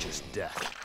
Righteous death.